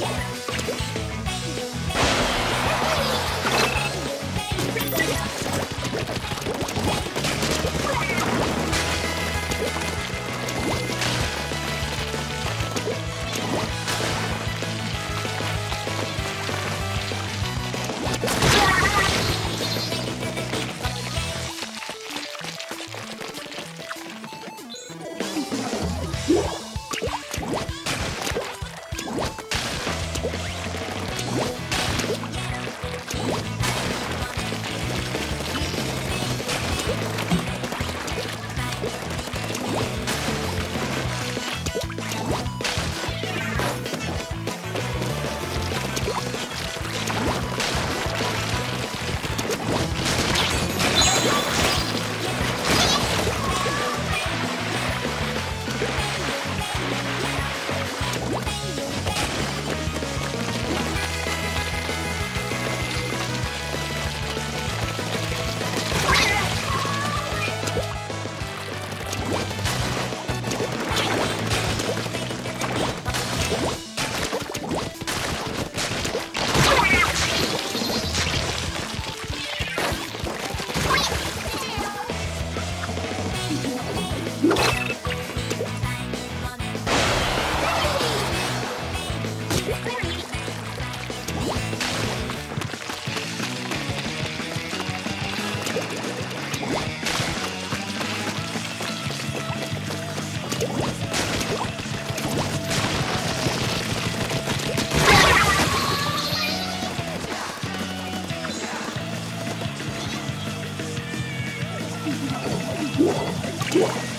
you. Whoa!